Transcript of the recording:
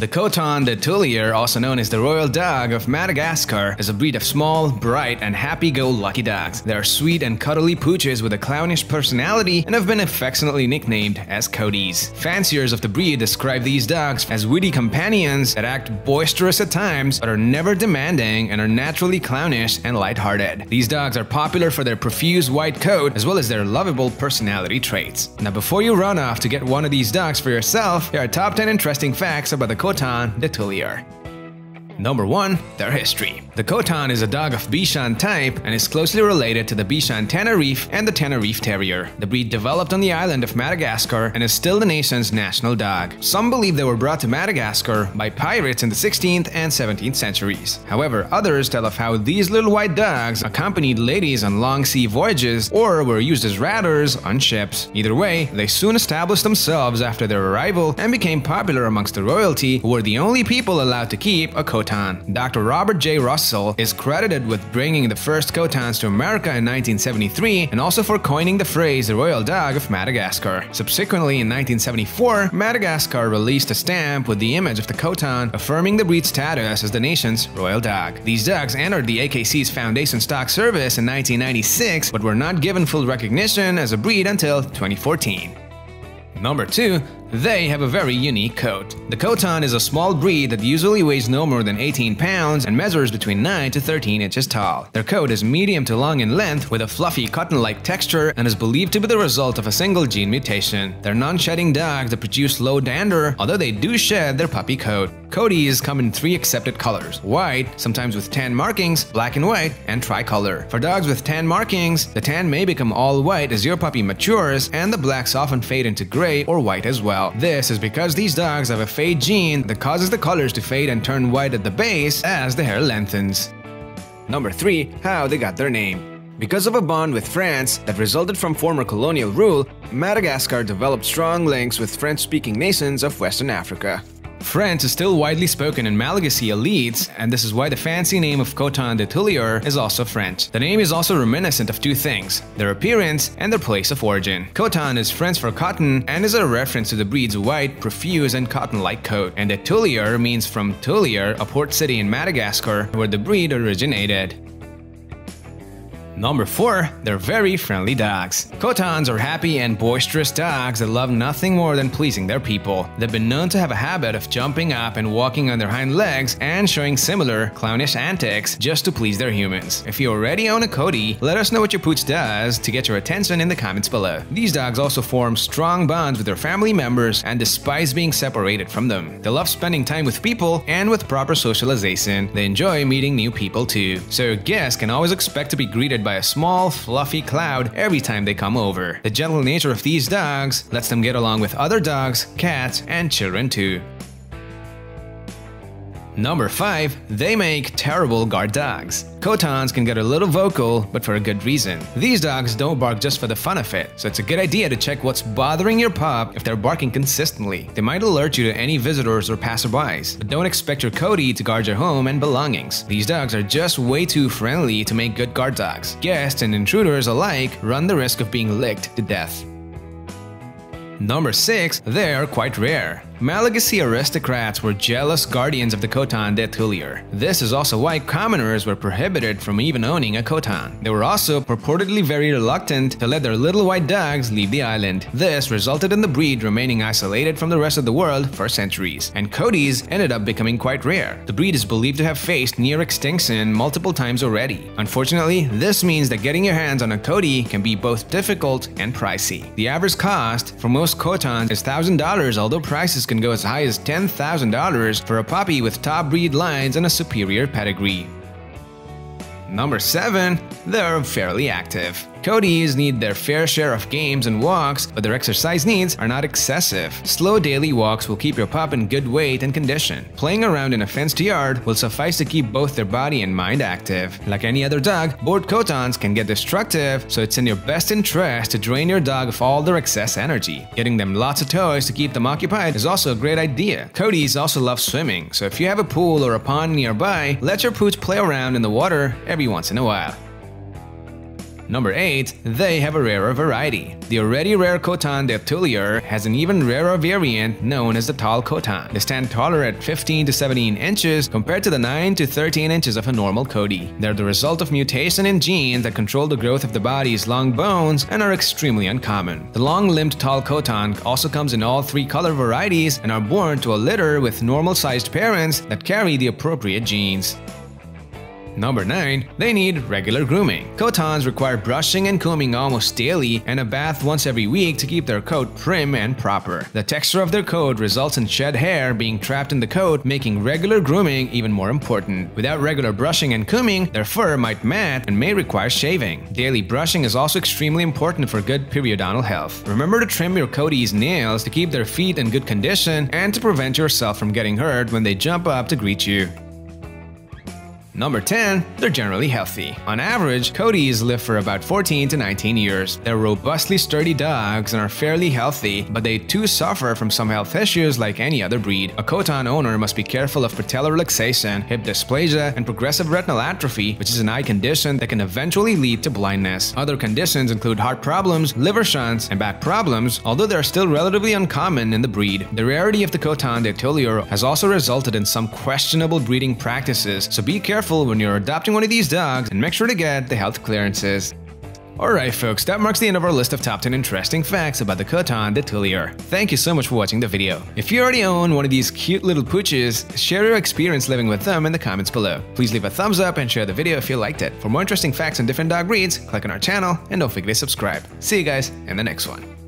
The Coton de Tulear, also known as the Royal Dog of Madagascar, is a breed of small, bright, and happy-go-lucky dogs. They are sweet and cuddly pooches with a clownish personality and have been affectionately nicknamed as Coaties. Fanciers of the breed describe these dogs as witty companions that act boisterous at times but are never demanding and are naturally clownish and lighthearted. These dogs are popular for their profuse white coat as well as their lovable personality traits. Now before you run off to get one of these dogs for yourself, here are top 10 interesting facts about the Coton de Tulear. Number 1. Their history. The Coton is a dog of Bichon type and is closely related to the Bichon Tenerife and the Tenerife Terrier. The breed developed on the island of Madagascar and is still the nation's national dog. Some believe they were brought to Madagascar by pirates in the 16th and 17th centuries. However, others tell of how these little white dogs accompanied ladies on long sea voyages or were used as rattlers on ships. Either way, they soon established themselves after their arrival and became popular amongst the royalty who were the only people allowed to keep a Dr. Robert J. Russell is credited with bringing the first Cotons to America in 1973 and also for coining the phrase the royal dog of Madagascar. Subsequently, in 1974, Madagascar released a stamp with the image of the Coton affirming the breed's status as the nation's royal dog. These dogs entered the AKC's Foundation Stock Service in 1996 but were not given full recognition as a breed until 2014. Number 2. They have a very unique coat. The Coton is a small breed that usually weighs no more than 18 pounds and measures between 9 to 13 inches tall. Their coat is medium to long in length with a fluffy cotton-like texture and is believed to be the result of a single gene mutation. They're non-shedding dogs that produce low dander, although they do shed their puppy coat. Coaties come in three accepted colors, white, sometimes with tan markings, black and white, and tricolor. For dogs with tan markings, the tan may become all white as your puppy matures, and the blacks often fade into gray or white as well. This is because these dogs have a fade gene that causes the colors to fade and turn white at the base as the hair lengthens. Number 3. How they got their name because of a bond with France that resulted from former colonial rule, Madagascar developed strong links with French-speaking nations of Western Africa. French is still widely spoken in Malagasy elites, and this is why the fancy name of Coton de Tulear is also French. The name is also reminiscent of two things, their appearance and their place of origin. Coton is French for cotton and is a reference to the breed's white, profuse, and cotton-like coat, and de means from Tulear, a port city in Madagascar where the breed originated. Number 4. They're very friendly dogs. Cotons are happy and boisterous dogs that love nothing more than pleasing their people. They've been known to have a habit of jumping up and walking on their hind legs and showing similar clownish antics just to please their humans. If you already own a Cody, let us know what your pooch does to get your attention in the comments below. These dogs also form strong bonds with their family members and despise being separated from them. They love spending time with people and with proper socialization. They enjoy meeting new people too. So guests can always expect to be greeted by by a small, fluffy cloud every time they come over. The gentle nature of these dogs lets them get along with other dogs, cats, and children too. Number 5. They make terrible guard dogs. Cotons can get a little vocal, but for a good reason. These dogs don't bark just for the fun of it, so it's a good idea to check what's bothering your pup if they're barking consistently. They might alert you to any visitors or passerbys, but don't expect your Cody to guard your home and belongings. These dogs are just way too friendly to make good guard dogs. Guests and intruders alike run the risk of being licked to death. Number 6. They're quite rare. Malagasy aristocrats were jealous guardians of the Coton de Tulear. This is also why commoners were prohibited from even owning a Coton. They were also purportedly very reluctant to let their little white dogs leave the island. This resulted in the breed remaining isolated from the rest of the world for centuries, and Coaties ended up becoming quite rare. The breed is believed to have faced near extinction multiple times already. Unfortunately, this means that getting your hands on a Cody can be both difficult and pricey. The average cost for most Cotons is $1,000 although prices can go as high as $10,000 for a puppy with top breed lines and a superior pedigree. Number 7. They're fairly active. Coaties need their fair share of games and walks, but their exercise needs are not excessive. Slow daily walks will keep your pup in good weight and condition. Playing around in a fenced yard will suffice to keep both their body and mind active. Like any other dog, bored cotons can get destructive, so it's in your best interest to drain your dog of all their excess energy. Getting them lots of toys to keep them occupied is also a great idea. Coaties also love swimming, so if you have a pool or a pond nearby, let your pooch play around in the water every once in a while. Number 8. They have a rarer variety. The already rare Coton de Tulear has an even rarer variant known as the tall Coton. They stand taller at 15 to 17 inches compared to the 9 to 13 inches of a normal Cody. They're the result of mutation in genes that control the growth of the body's long bones and are extremely uncommon. The long-limbed tall Coton also comes in all three color varieties and are born to a litter with normal-sized parents that carry the appropriate genes. Number 9. They need regular grooming. Cotons require brushing and combing almost daily and a bath once every week to keep their coat prim and proper. The texture of their coat results in shed hair being trapped in the coat, making regular grooming even more important. Without regular brushing and combing, their fur might mat and may require shaving. Daily brushing is also extremely important for good periodontal health. Remember to trim your Cody's nails to keep their feet in good condition and to prevent yourself from getting hurt when they jump up to greet you. Number 10, they're generally healthy. On average, Codys live for about 14 to 19 years. They're robustly sturdy dogs and are fairly healthy, but they too suffer from some health issues like any other breed. A Coton owner must be careful of patellar luxation, hip dysplasia, and progressive retinal atrophy, which is an eye condition that can eventually lead to blindness. Other conditions include heart problems, liver shunts, and back problems, although they are still relatively uncommon in the breed. The rarity of the Coton de Tulear has also resulted in some questionable breeding practices, so be careful careful when you're adopting one of these dogs and make sure to get the health clearances. Alright folks, that marks the end of our list of top 10 interesting facts about the Coton de Tulear. Thank you so much for watching the video. If you already own one of these cute little pooches, share your experience living with them in the comments below. Please leave a thumbs up and share the video if you liked it. For more interesting facts on different dog breeds, click on our channel and don't forget to subscribe. See you guys in the next one.